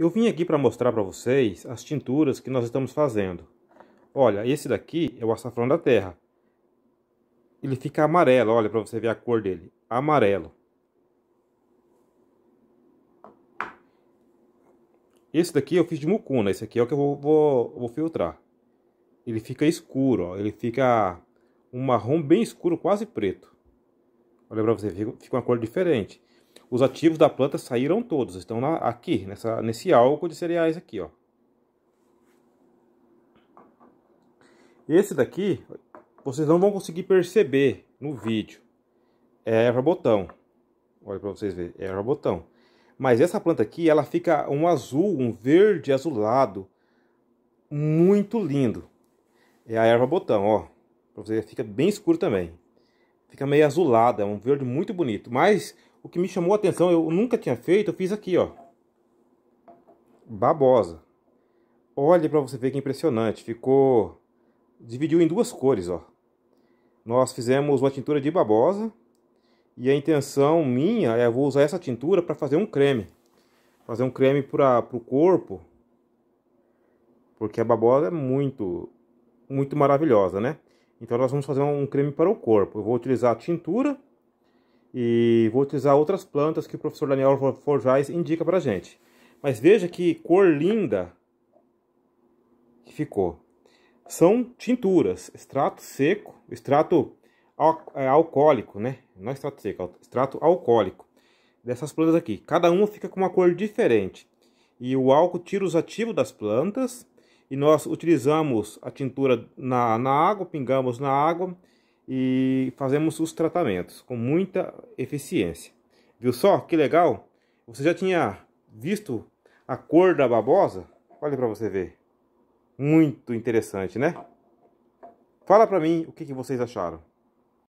Eu vim aqui para mostrar para vocês as tinturas que nós estamos fazendo. Olha, esse daqui é o açafrão da terra. Ele fica amarelo, olha para você ver a cor dele. Amarelo. Esse daqui eu fiz de mucuna, esse aqui é o que eu vou, vou, vou filtrar. Ele fica escuro, ó. ele fica um marrom bem escuro, quase preto. Olha para você, fica, fica uma cor diferente. Os ativos da planta saíram todos, estão na, aqui, nessa, nesse álcool de cereais aqui, ó. Esse daqui, vocês não vão conseguir perceber no vídeo. É erva botão. Olha para vocês verem, é erva botão. Mas essa planta aqui, ela fica um azul, um verde azulado, muito lindo. É a erva botão, ó. Pra você fica bem escuro também. Fica meio azulada, é um verde muito bonito. Mas o que me chamou a atenção, eu nunca tinha feito, eu fiz aqui, ó. Babosa. Olha para você ver que impressionante. Ficou... Dividiu em duas cores, ó. Nós fizemos uma tintura de babosa. E a intenção minha é vou usar essa tintura para fazer um creme. Fazer um creme para o corpo. Porque a babosa é muito, muito maravilhosa, né? Então nós vamos fazer um creme para o corpo. Eu vou utilizar a tintura e vou utilizar outras plantas que o professor Daniel Forjais indica para gente. Mas veja que cor linda que ficou. São tinturas, extrato seco, extrato é, alcoólico, né? Não é extrato seco, é extrato alcoólico. Dessas plantas aqui. Cada uma fica com uma cor diferente. E o álcool tira os ativos das plantas. E nós utilizamos a tintura na, na água, pingamos na água e fazemos os tratamentos com muita eficiência. Viu só que legal? Você já tinha visto a cor da babosa? Olha para você ver. Muito interessante, né? Fala para mim o que, que vocês acharam.